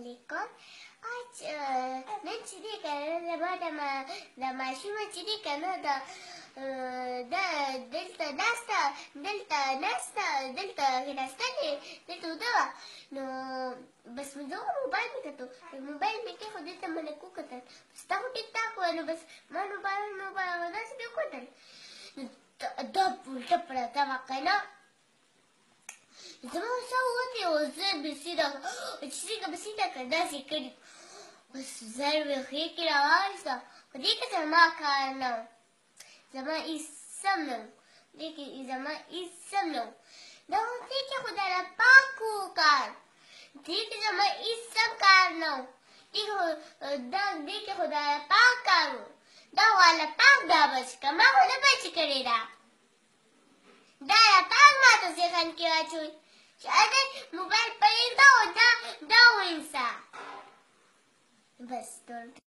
علیکم اچ نن چې دې کنه لبا د ما د ماشوم چې دې کنه د د دلته ناسته دلته ناسته دلته ناسته دې دلته ودوه نو بس مې زه موبایل مې کتو موبایل مې کې خو دلته مې نه وکتل بس تا خو ټیک ټاک وه نو بس ما موبایل موبایل داسې مې وکتل نو دا پلټه پرته واقع نه زه بسیده چې څنګه بسیده کړه داسې کړي اوس زر وښې کې راوالسته په دې کې زما کار نه و زما هېڅ سم نه و دې کې زما هېڅ سم نه و دا خو دې کې خدای را پاک و کار دې کې زما هېڅ سم کار نه و دا دې کې خدای را پاک کار و دا والا پاک دا بچ که ما خو نه بچ کړې ده دا را پاک ما ته ذهن کې واچوي چې اگر western